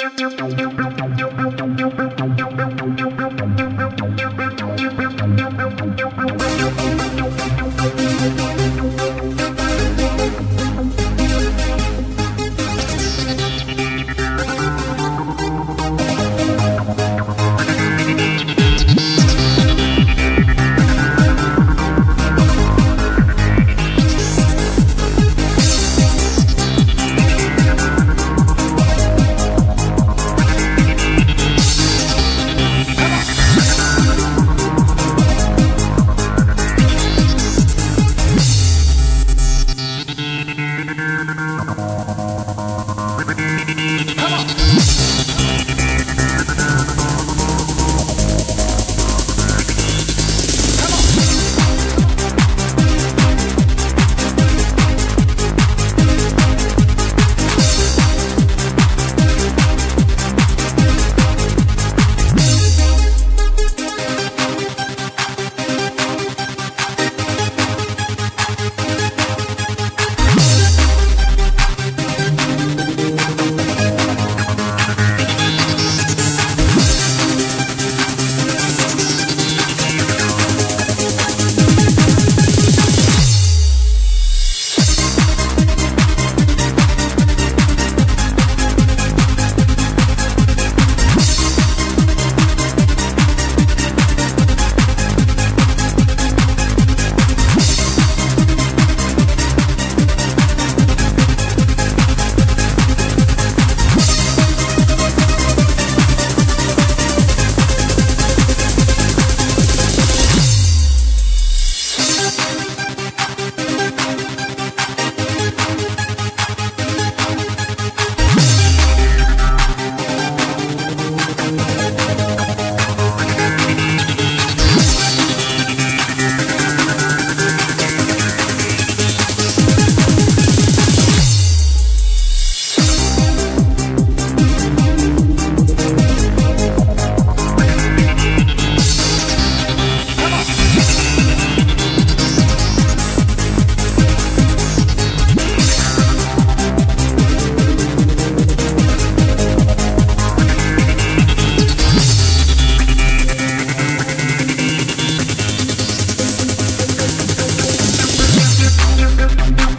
Thank you. do do do